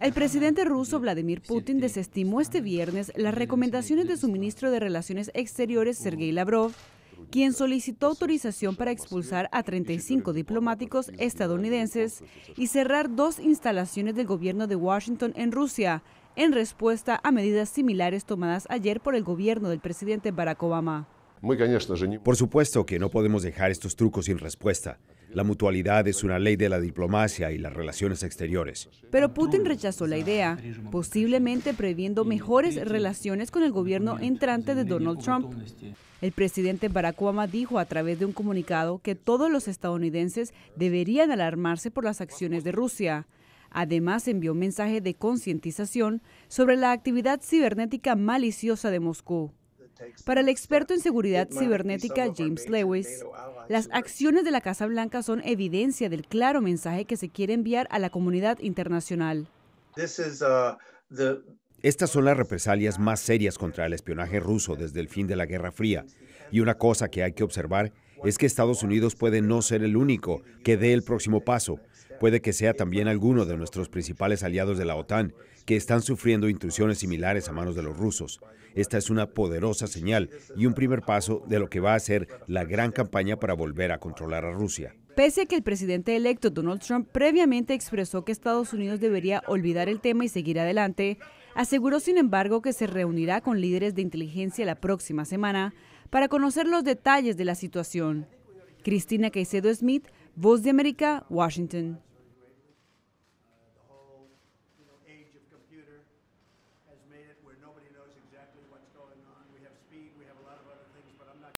El presidente ruso Vladimir Putin desestimó este viernes las recomendaciones de su ministro de Relaciones Exteriores, Sergei Lavrov, quien solicitó autorización para expulsar a 35 diplomáticos estadounidenses y cerrar dos instalaciones del gobierno de Washington en Rusia, en respuesta a medidas similares tomadas ayer por el gobierno del presidente Barack Obama. Por supuesto que no podemos dejar estos trucos sin respuesta. La mutualidad es una ley de la diplomacia y las relaciones exteriores. Pero Putin rechazó la idea, posiblemente previendo mejores relaciones con el gobierno entrante de Donald Trump. El presidente Barack Obama dijo a través de un comunicado que todos los estadounidenses deberían alarmarse por las acciones de Rusia. Además, envió un mensaje de concientización sobre la actividad cibernética maliciosa de Moscú. Para el experto en seguridad cibernética James Lewis, las acciones de la Casa Blanca son evidencia del claro mensaje que se quiere enviar a la comunidad internacional. Estas son las represalias más serias contra el espionaje ruso desde el fin de la Guerra Fría. Y una cosa que hay que observar es que Estados Unidos puede no ser el único que dé el próximo paso. Puede que sea también alguno de nuestros principales aliados de la OTAN que están sufriendo intrusiones similares a manos de los rusos. Esta es una poderosa señal y un primer paso de lo que va a ser la gran campaña para volver a controlar a Rusia. Pese a que el presidente electo Donald Trump previamente expresó que Estados Unidos debería olvidar el tema y seguir adelante, aseguró sin embargo que se reunirá con líderes de inteligencia la próxima semana para conocer los detalles de la situación. Cristina Caicedo Smith, Voz de América, Washington. where nobody knows exactly